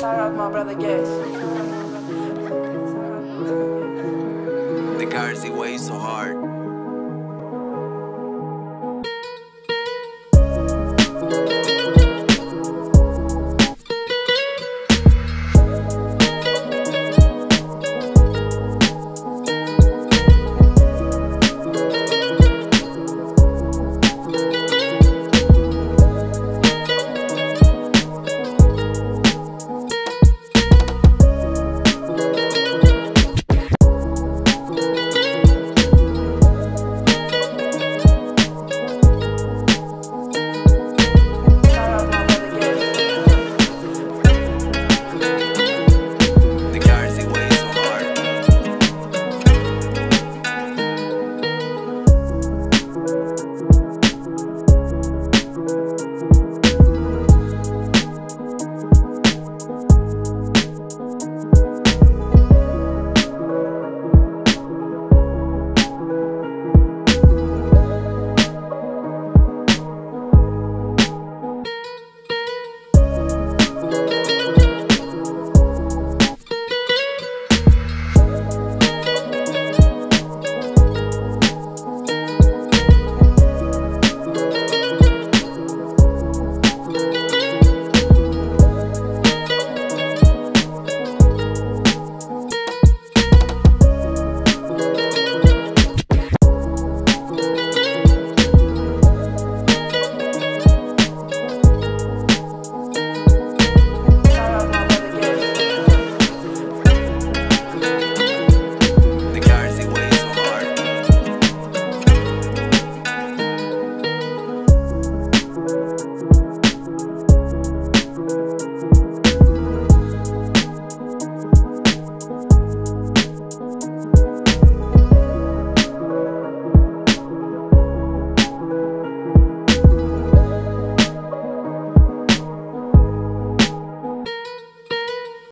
Shout out my brother Gash. The cars, they weigh so hard.